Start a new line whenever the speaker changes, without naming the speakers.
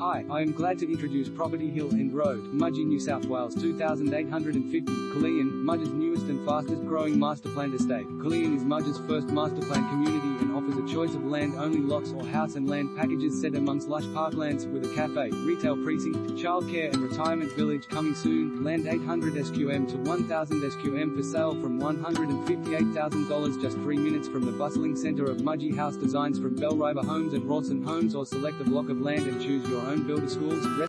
Hi, I am glad to introduce Property Hill End Road, Mudgee, New South Wales 2850, Caerleon, Mudgee's newest and fastest growing master planned estate. Caerleon is Mudgee's first master planned community and offers a choice of land only lots or house and land packages set amongst lush parklands with a cafe, retail precinct, childcare and retirement village coming soon. Land 800 SQM to 1000 SQM for sale from $158,000 just 3 minutes from the bustling centre of Mudgee House designs from Bellriver Homes and Rawson Homes or select a block of land and choose your own builder schools,